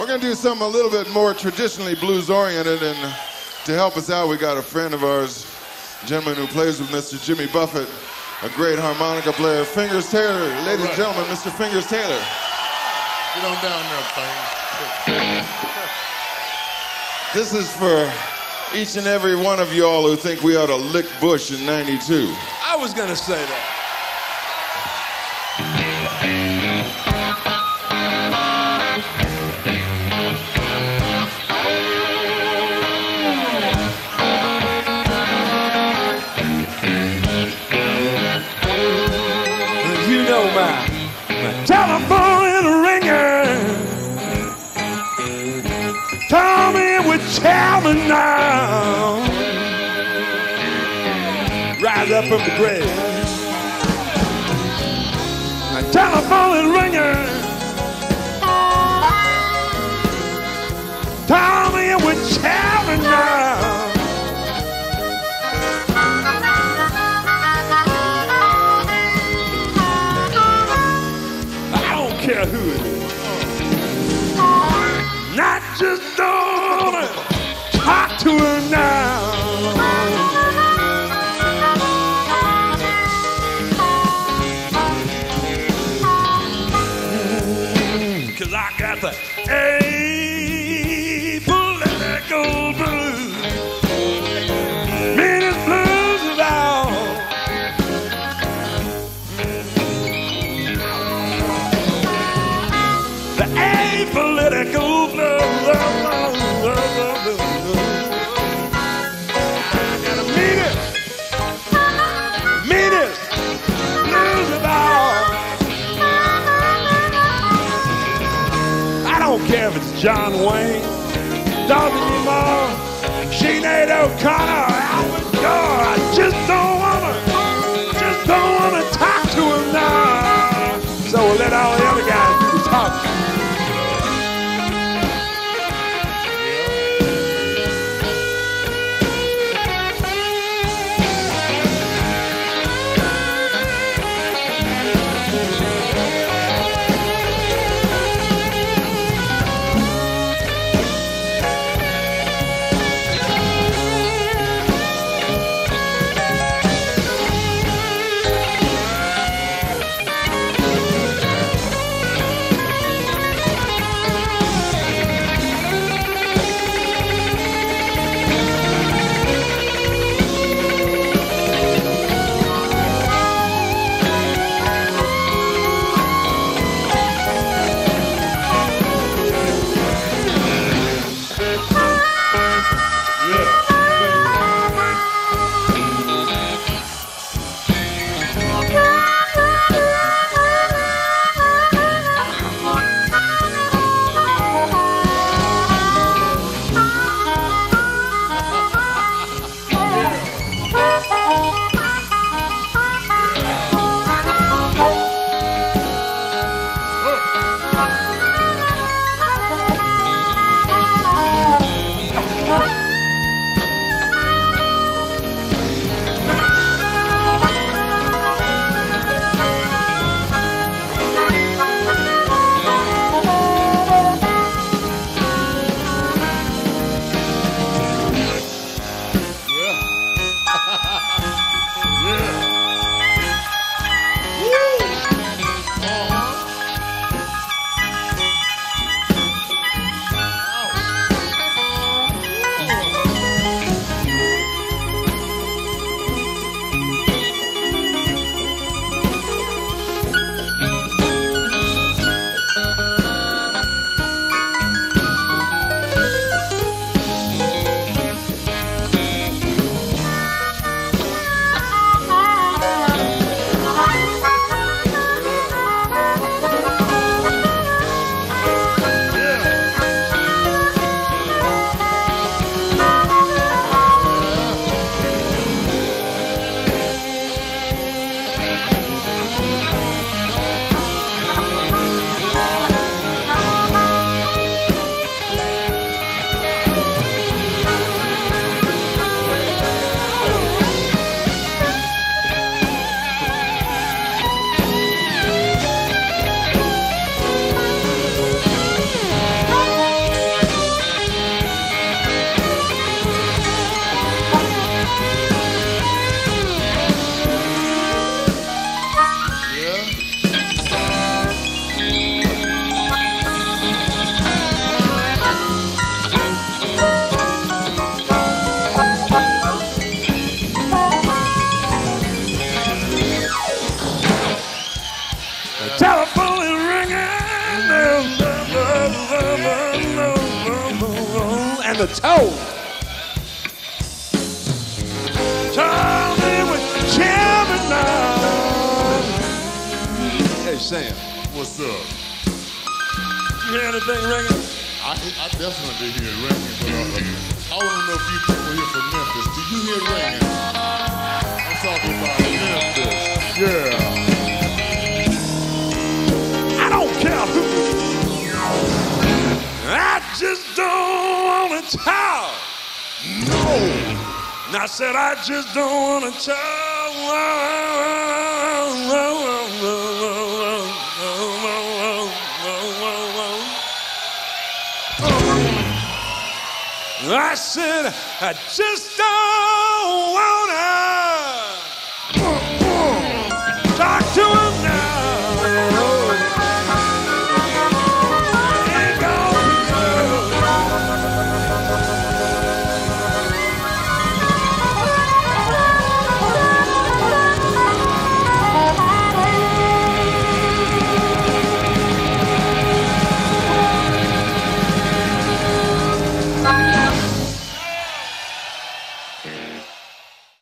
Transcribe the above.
We're going to do something a little bit more traditionally blues oriented. And to help us out, we got a friend of ours, a gentleman who plays with Mr. Jimmy Buffett, a great harmonica player, Fingers Taylor. Ladies and gentlemen, Mr. Fingers Taylor. Get on down there, thing. This is for each and every one of y'all who think we ought to lick Bush in 92. I was going to say that. Tell now. Rise up from the grave. My telephone is ringing. Tell me what tell me now. I don't care who it is. Not just to her now. Cause I got the A if it's John Wayne, Dorothy Moore, Sinead O'Connor, Albert Gore. Just the toe. Charlie with Gemini. Hey, Sam. What's up? You hear anything ringing? I, I definitely hear it ringing, but uh, I want to know if you people here from Memphis, do you hear it ringing? I'm talking about Memphis. Yeah. I don't care who. Just don't want to talk. No. And I said I just don't want to talk. I said I just don't